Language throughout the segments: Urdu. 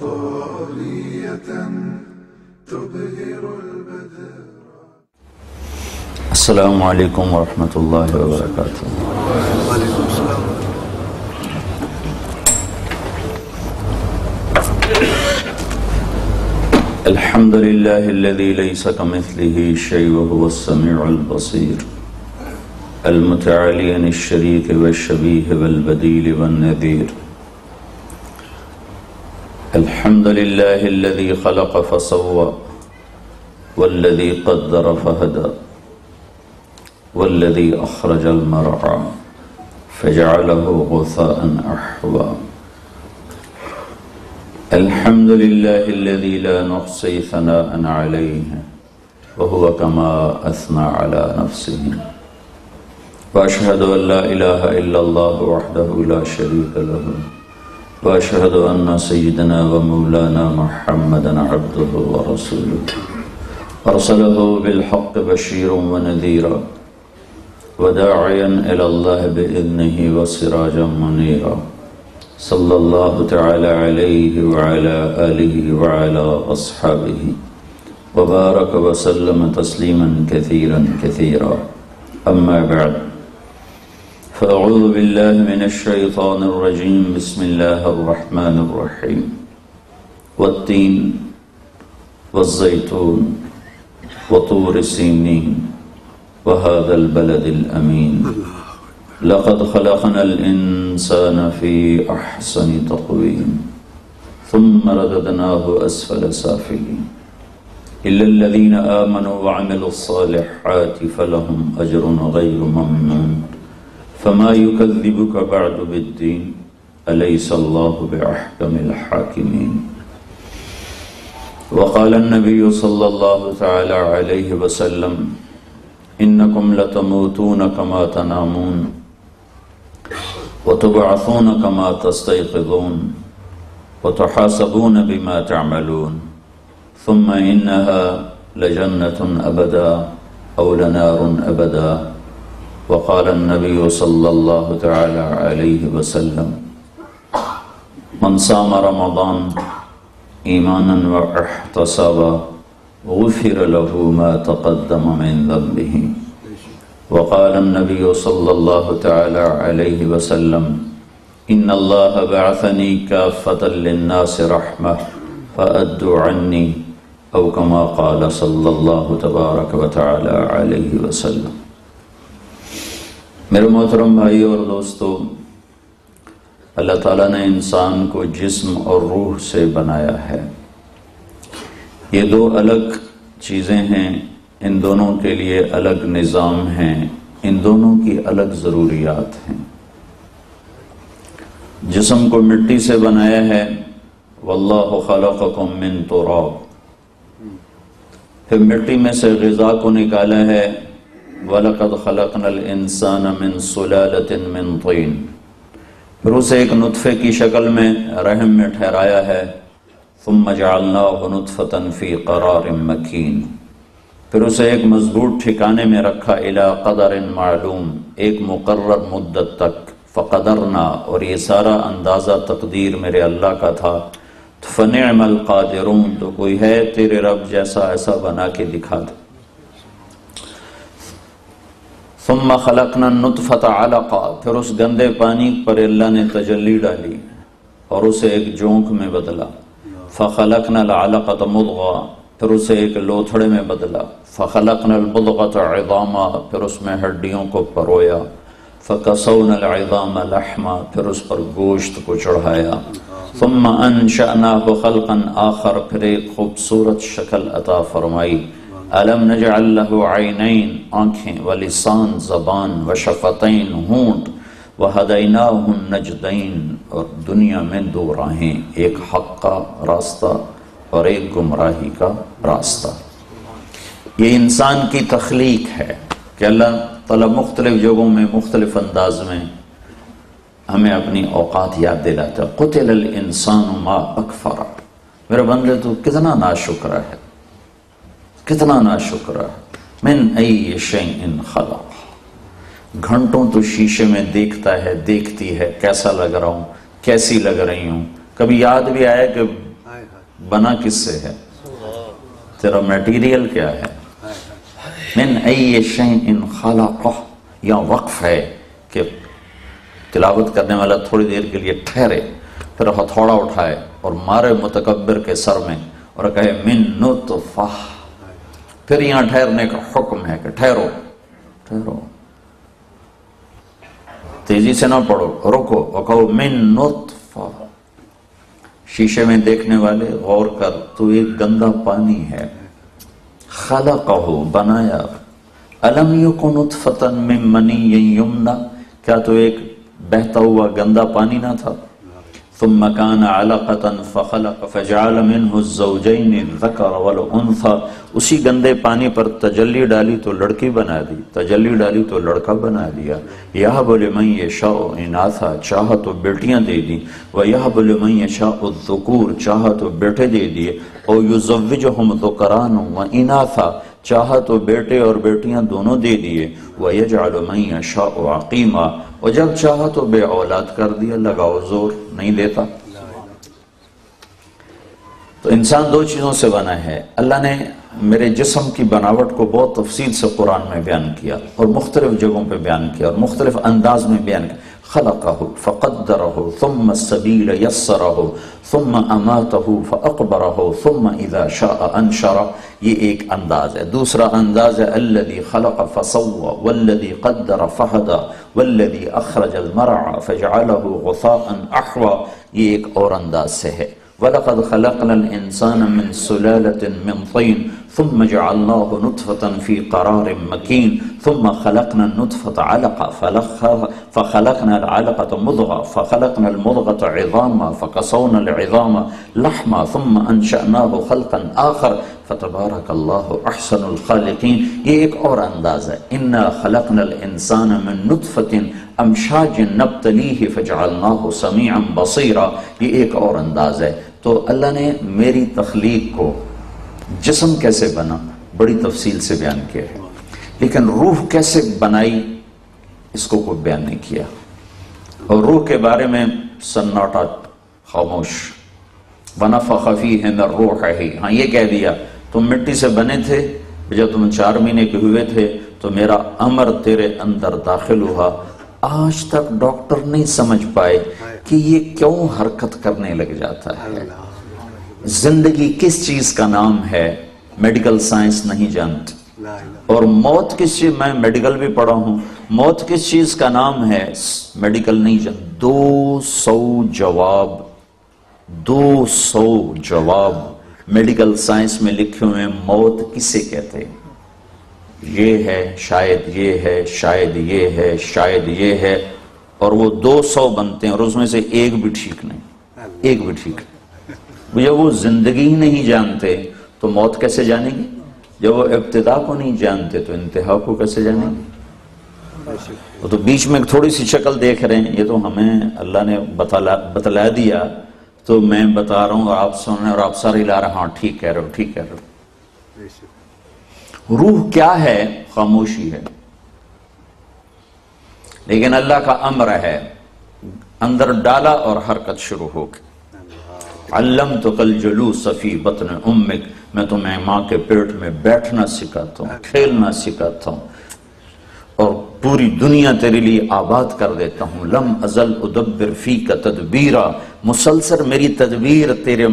طارية تبهر البدر. السلام علیکم ورحمۃ اللہ وبرکاتہ وعليكم السلام. الحمد لله الذي ليس كمثله شيء وهو السميع البصير. المتعالي عن الشريك والشبيه والبديل والنذير. الحمد لله الذي خلق فسوى والذي قدر فهدى والذي أخرج المرعى فجعله غثاء أحوى الحمد لله الذي لا نحصي ثناء عليه وهو كما أثنى على نفسه وأشهد أن لا إله إلا الله وحده لا شريك له وأشهد أن سيدنا ومولانا محمدا عبده ورسوله. أرسله بالحق بشيرا ونذيرا، وداعيا إلى الله بإذنه وسراجا منيرا. صلى الله تعالى عليه وعلى آله وعلى أصحابه، وبارك وسلم تسليما كثيرا كثيرا. أما بعد فأعوذ بالله من الشيطان الرجيم. بسم الله الرحمن الرحيم. والتين والزيتون وطور سينين وهذا البلد الأمين. لقد خلقنا الإنسان في أحسن تقويم ثم رددناه أسفل سافلين. إلا الذين آمنوا وعملوا الصالحات فلهم أجر غير ممنون. فما يكذبك بعد بالدين؟ أليس الله بأحكم الحاكمين؟ وقال النبي صلى الله تعالى عليه وسلم إنكم لتموتون كما تنامون وتبعثون كما تستيقظون وتحاسبون بما تعملون ثم إنها لجنة أبدا أو لنار أبدا. وقال النبي صلى الله تعالى عليه وسلم، من صام رمضان إيمانا واحتسابا غفر له ما تقدم من ذنبه. وقال النبي صلى الله تعالى عليه وسلم، إن الله بعثني كافة للناس رحمة، فأدوا عني، أو كما قال صلى الله تبارك وتعالى عليه وسلم. میرے محترم بھائی اور دوستو، اللہ تعالیٰ نے انسان کو جسم اور روح سے بنایا ہے۔ یہ دو الگ چیزیں ہیں، ان دونوں کے لیے الگ نظام ہیں، ان دونوں کی الگ ضروریات ہیں۔ جسم کو مٹی سے بنایا ہے، واللہ خلقکم من تراب۔ پھر مٹی میں سے غذا کو نکالا ہے وَلَقَدْ خَلَقْنَا الْإِنسَانَ مِن سُلَالَةٍ مِن طِينٍ پھر اسے ایک نطفے کی شکل میں رحم میں ٹھہرایا ہے۔ ثم جعلناه نطفة في قرار مكين پھر اسے ایک مضبوط ٹھکانے میں رکھا الى قدر معلوم، ایک مقرر مدت تک۔ فقدرنا، اور یہ سارا اندازہ تقدیر میرے اللہ کا تھا۔ فنعم القادرون، تو کوئی ہے تیرے رب جیسا ایسا بنا کے دکھا دے۔ ثم خلقنا النطفة علقا، پھر اس گندے پانی پر اللہ نے تجلی ڈالی اور اسے ایک جونک میں بدلا۔ فخلقنا العلقة مضغا، پھر اسے ایک لوتھڑے میں بدلا۔ فخلقنا البضغة عظاما، پھر اس میں ہڈیوں کو پرویا۔ فکسونا العظام لحما، پھر اس پر گوشت کو چڑھایا۔ ثم انشأناه خلقا آخر، پھر ایک خوبصورت شکل عطا فرمائی۔ علم نجعل له عینین، آنکھیں ولسان زبان وشفتین ہونٹ وہدیناہ النجدین۔ اور دنیا میں دو راہیں، ایک حق کا راستہ اور ایک گمراہی کا راستہ۔ یہ انسان کی تخلیق ہے کہ اللہ تعالیٰ مختلف جگہوں میں، مختلف انداز میں ہمیں اپنی اوقات یاد دلاتا ہے۔ قتل الانسان ما اکفر میرے بندے، تو کتنا ناشکر ہے۔ کتنا ناشکر ہے؟ من ای شیء خلق. گھنٹوں تو شیشے میں دیکھتا ہے، دیکھتی ہے، کیسا لگ رہا ہوں، کیسی لگ رہی ہوں؟ کبھی یاد بھی آیا کہ بنا کس سے ہے؟ تیرا میٹیریل کیا ہے؟ من ای شیء خلقہ یا وقف ہے کہ تلاوت کرنے والا تھوڑی دیر کے لیے ٹھہرے، پھر ہتھوڑا اٹھائے اور مارے متکبر کے سر میں اور کہے، من نطفہ. پھر یہاں ٹھہرنے کا حکم ہے کہ ٹھہرو ٹھہرو۔ تیزی سے نہ پڑھو، رکو، اور کہو، من نطفہ۔ شیشے میں دیکھنے والے، غور کر، تو ایک گندا پانی ہے۔ خلقہ بنایا۔ علم یکن نطفتا من منی یمنا کیا تو ایک بہتا ہوا گندا پانی نہ تھا؟ ثم كان علقة فخلق فجعل منه الزوجين الذكر والانثى اسی گندے پانی پر تجلی ڈالی تو لڑکی بنا دی، تجلی ڈالی تو لڑکا بنا دیا۔ یہ بولے من یشاء اناثا، چاہا تو بیٹیاں دے دی۔ و یہ بولے من یشاء الذکور، چاہا تو بیٹے دے دیے۔ او یزوجہم ذکران و اناثا۔ چاہا تو بیٹے اور بیٹیاں دونوں دے دیے و یجعل من یشاء عقیما اور جب چاہا تو بے اولاد کر دیا، لگاؤ زور، نہیں دیتا۔ تو انسان دو چیزوں سے بنا ہے۔ اللہ نے میرے جسم کی بناوٹ کو بہت تفصیل سے قرآن میں بیان کیا اور مختلف جگہوں پہ بیان کیا اور مختلف انداز میں بیان کیا۔ خلقه فقدره ثم السبيل يسره ثم أماته فأقبره ثم إذا شاء أنشره. یہ ایک انداز ہے۔ دوسرا انداز ہے الذي خلق فسوى والذي قدر فهدى والذي أخرج المرعى فجعله غثاء أحوى۔ یہ ایک اور انداز سے ہے۔ وَلَقَدْ خَلَقْنَا الْإِنسَانَ مِنْ سُلَالَةٍ مِنْ طِينٍ۔ ثُمَّ جَعَلْنَاهُ نُطْفَةً فِي قَرَارٍ مَكِينٍ ثُمَّ خَلَقْنَا النُّطْفَةَ عَلَقَةً فَخَلَقْنَا الْعَلَقَةَ مُضْغَةً، فَخَلَقْنَا الْمُضْغَةَ عِظَامًا فَكَسَوْنَا الْعِظَامَ لَحْمًا، ثُمَّ أَنشَأْنَاهُ خَلْقًا آخَرَ. فتبارک اللہ احسن الخالقین یہ ایک اور انداز ہے. انا خلقنا الانسان من نطفت امشاج نبتلیہ فجعلناہ سمیعا بصیرا یہ ایک اور انداز ہے. تو اللہ نے میری تخلیق کو جسم کیسے بنا، بڑی تفصیل سے بیان کیا ہے۔ لیکن روح کیسے بنائی، اس کو کوئی بیان نہیں کیا۔ اور روح کے بارے میں سناٹا خاموش۔ ونفخ فیہ من روح ہاں یہ کہہ دیا، تم مٹی سے بنے تھے، جب تم چار مہینے کے ہوئے تھے، تو میرا امر تیرے اندر داخل ہوا۔ آج تک ڈاکٹر نہیں سمجھ پائے کہ یہ کیوں حرکت کرنے لگ جاتا ہے۔ زندگی کس چیز کا نام ہے میڈیکل سائنس نہیں جانتی اور موت کس چیز میں میڈیکل بھی پڑھا ہوں۔ موت کس چیز کا نام ہے؟ میڈیکل نہیں جان دو سو جواب۔ دو سو جواب۔ میڈیکل سائنس میں لکھے ہوئے ہیں موت کسے کہتے ہیں؟ یہ ہے شاید یہ ہے شاید یہ ہے شاید یہ ہے۔ اور وہ دو سو بنتے ہیں اور اس میں سے ایک بھی ٹھیک نہیں۔ ایک بھی ٹھیک۔ نہیں جب وہ زندگی ہی نہیں جانتے تو موت کیسے جانیں گے جب وہ ابتدا کو نہیں جانتے تو انتہا کو کیسے جانیں گے وہ تو بیچ میں تھوڑی سی شکل دیکھ رہے ہیں، یہ تو ہمیں اللہ نے بتلا بتلا دیا۔ تو میں بتا رہا ہوں اور آپ سن رہے اور آپ سارے لا رہے ہیں۔ ہاں ٹھیک کہہ رہے ہو، ٹھیک کہہ رہے ہو۔ روح کیا ہے؟ خاموشی ہے۔ لیکن اللہ کا امر ہے۔ اندر ڈالا اور حرکت شروع ہو گئی۔ علم تو کل جلو صفی بطن امک، میں تمہیں ماں کے پیٹ میں بیٹھنا سکھاتا ہوں، کھیلنا سکھاتا ہوں اور پوری دنیا تیرے لیے آباد کر دیتا ہوں۔ لم ازل ادبر فی کا تدبیرہ مسلسل میری تدبیر تیرے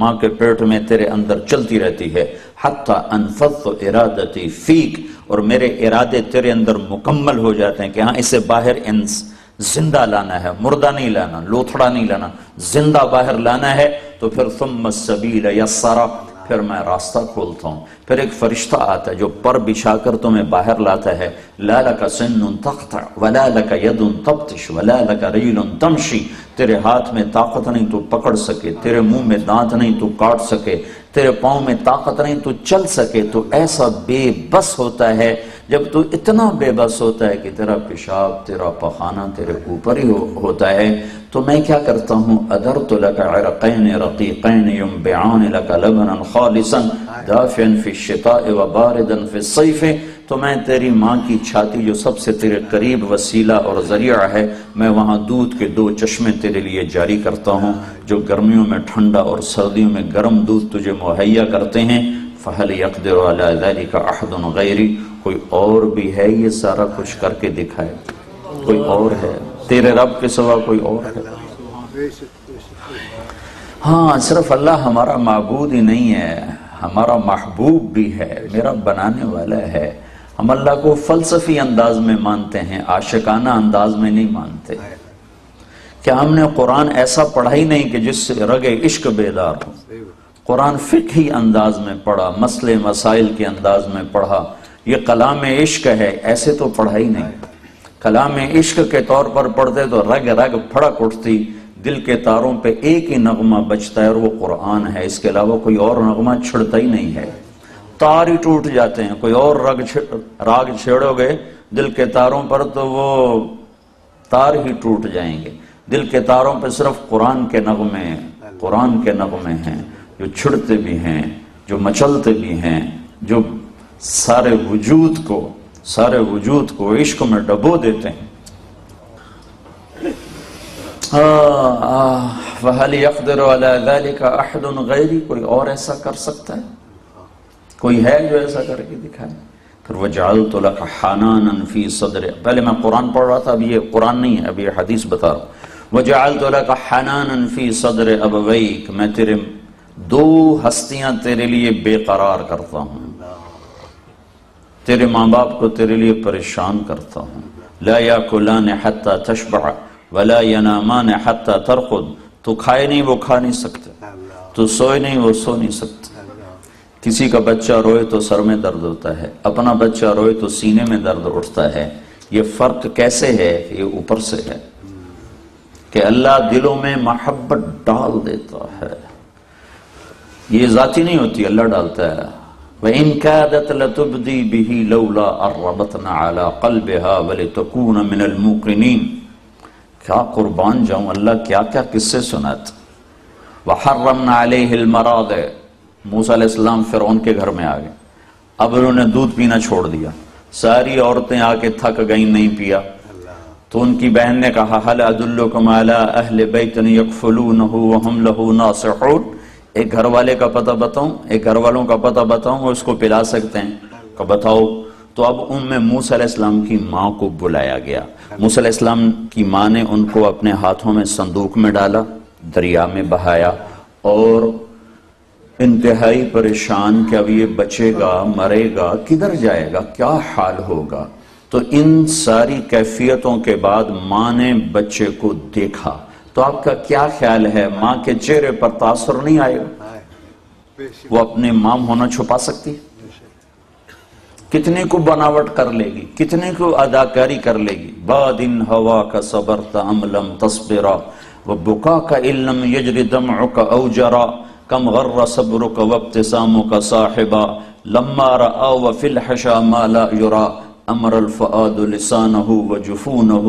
ماں کے پیٹ میں تیرے اندر چلتی رہتی ہے۔ حتی انفض ارادتی فیک، اور میرے ارادے تیرے اندر مکمل ہو جاتے ہیں کہ ہاں اسے باہر انس زندہ لانا ہے، مردہ نہیں لانا، لوتھڑا نہیں لانا، زندہ باہر لانا ہے، تو پھر ثم السبیل یسرا، پھر میں راستہ کھولتا ہوں۔ پھر ایک فرشتہ آتا ہے جو پر بچھا کر تمہیں باہر لاتا ہے۔ لا لک سن تقطع، ولا لک ید تبتش ولا لک ریل تمشی۔ تیرے ہاتھ میں طاقت نہیں تو پکڑ سکے، تیرے منہ میں دانت نہیں تو کاٹ سکے۔ تیرے پاؤں میں طاقت نہیں، تو چل سکے، تو ایسا بے بس ہوتا ہے، جب تو اتنا بے بس ہوتا ہے کہ تیرا پیشاب، تیرا پخانہ تیرے اوپر ہی ہوتا ہے۔ تو میں کیا کرتا ہوں؟ ادرت لک عرقین رقیقین یمبعان لک لبنا خالصا دافعا فی الشتاء و باردا فی الصیف۔ تو میں تیری ماں کی چھاتی جو سب سے تیرے قریب وسیلہ اور ذریعہ ہے، میں وہاں دودھ کے دو چشمے تیرے لیے جاری کرتا ہوں، جو گرمیوں میں ٹھنڈا اور سردیوں میں گرم دودھ تجھے مہیا کرتے ہیں۔ فہل یقدر علی ذلك احد غیری کوئی اور بھی ہے یہ سارا کچھ کر کے دکھائے۔ کوئی اور ہے۔ تیرے رب کے سوا کوئی اور ہے۔ ہاں صرف اللہ ہمارا معبود ہی نہیں ہے، ہمارا محبوب بھی ہے، میرا بنانے والا ہے۔ ہم اللہ کو فلسفی انداز میں مانتے ہیں، عاشقانہ انداز میں نہیں مانتے۔ کیا ہم نے قرآن ایسا پڑھا ہی نہیں کہ جس سے رگ عشق بیدار ہو؟ قرآن فقہی انداز میں پڑھا، مسئلے مسائل کے انداز میں پڑھا۔ یہ کلام عشق ہے، ایسے تو پڑھا ہی نہیں۔ کلام عشق کے طور پر پڑھتے تو رگ رگ پھڑک اٹھتی، دل کے تاروں پہ ایک ہی نغمہ بچتا ہے اور وہ قرآن ہے۔ اس کے علاوہ کوئی اور نغمہ چھڑتا ہی نہیں ہے۔ تار ہی ٹوٹ جاتے ہیں۔ کوئی اور رگ راگ چھیڑو گے دل کے تاروں پر تو وہ تار ہی ٹوٹ جائیں گے۔ دل کے تاروں پہ صرف قرآن کے نغمے قرآن کے نغمے ہیں جو چھڑتے بھی ہیں، جو مچلتے بھی ہیں، جو سارے وجود کو سارے وجود کو عشق میں ڈبو دیتے ہیں۔ وَهَلْ يَقْدِرُ عَلَى ذَلِكَ أَحْدٌ غَيْرِ کوئی اور ایسا کر سکتا ہے؟ کوئی ہے جو ایسا کر کے دکھائے؟ پھر وَجَعَلْتُ لَكَ حَنَانًا فِي صَدْرِ پہلے میں قرآن پڑھ رہا تھا، اب یہ قرآن نہیں ہے، اب یہ حدیث بتا رہا ہوں۔ وَجَعَلْتُ لَكَ حَنَانًا فِي صَدْرِ أَبَوَيْكَ میں تیرے دو ہستیاں تیرے لیے بے قرار کرتا ہوں۔ تیرے ماں باپ کو تیرے لیے پریشان کرتا ہوں۔ لا یاکلان حتی تشبع ولا ینامان حتی ترقد۔ تو کھائے نہیں، وہ کھا نہیں سکتے۔ تو سوئے نہیں، وہ سو نہیں سکتے۔ کسی کا بچہ روئے تو سر میں درد ہوتا ہے، اپنا بچہ روئے تو سینے میں درد اٹھتا ہے۔ یہ فرق کیسے ہے؟ یہ اوپر سے ہے۔ کہ اللہ دلوں میں محبت ڈال دیتا ہے۔ یہ ذاتی نہیں ہوتی، اللہ ڈالتا ہے۔ وَإِن كَادَتْ لَتُبْدِي بِهِ لَوْلَا أَرَّبَتْنَا عَلَىٰ قَلْبِهَا وَلِتَكُونَ مِنَ الْمُقْرِنِينَ کیا قربان جاؤں؟ اللہ کیا کیا قصے سنات۔ وَحَرَّمْنَا عَلَيْهِ الْمَرَادِ موسیٰ علیہ السلام فرعون کے گھر میں آگئے اب انہوں نے دودھ پینا چھوڑ دیا۔ ساری عورتیں آ کے تھک گئیں، نہیں پیا۔ تو ان کی بہن نے کہا حَلْ أَدُلُّكُمْ عَلَىٰ أَهْلِ بَيْتٍ يَكْفُلُونَهُ وَهُمْ لَهُ نَاصِحُونَ؟ ایک گھر والے کا پتہ بتاؤں، ایک گھر والوں کا پتہ بتاؤں وہ اس کو پلا سکتے ہیں۔ کہ بتاؤ۔ تو اب ان میں موسیٰ علیہ السلام کی ماں کو بلایا گیا۔ موسیٰ علیہ السلام کی ماں نے ان کو اپنے ہاتھوں میں صندوق میں ڈالا، دریا میں بہایا اور انتہائی پریشان کہ اب یہ بچے گا، مرے گا، کدھر جائے گا؟ کیا حال ہوگا؟ تو ان ساری کیفیتوں کے بعد ماں نے بچے کو دیکھا۔ تو آپ کا کیا خیال ہے؟ ماں کے چہرے پر تاثر نہیں آئے؟ گا وہ اپنے مام ہونا چھپا سکتی کتنے کو بناوٹ کر لے گی؟ کتنے کو اداکاری کر لے گی؟ بادن ہوا کا صبر تعملم تصبرا، و بکا کا علم یجر دمعک اوجرا۔ کم غر صبرک وابتسامک صاحبا لما رآ وفی الحشا ما لا یرا امر الفعاد لسانہ و جفونہ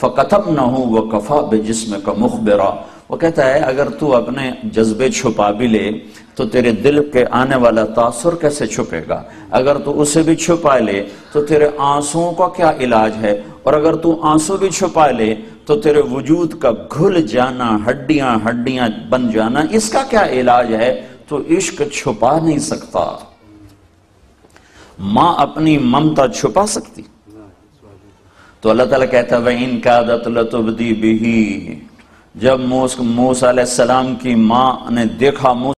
فکتبنہ و کفا بجسم کا مخبرہ وہ کہتا ہے اگر تو اپنے جذبے چھپا بھی لے تو تیرے دل کے آنے والا تاثر کیسے چھپے گا؟ اگر تو اسے بھی چھپا لے تو تیرے آنسوں کا کیا علاج ہے؟ اور اگر تو آنسوں بھی چھپا لے تو تیرے وجود کا گھل جانا، ہڈیاں ہڈیاں بن جانا، اس کا کیا علاج ہے؟ تو عشق چھپا نہیں سکتا۔ ماں اپنی ممتا چھپا سکتی۔ تو اللہ تعالیٰ کہتا ہے، وَإِن كَادَتْ لَتُبْدِي بِهِ۔ جب موسیٰ علیہ السلام کی ماں نے دیکھا، موسیٰ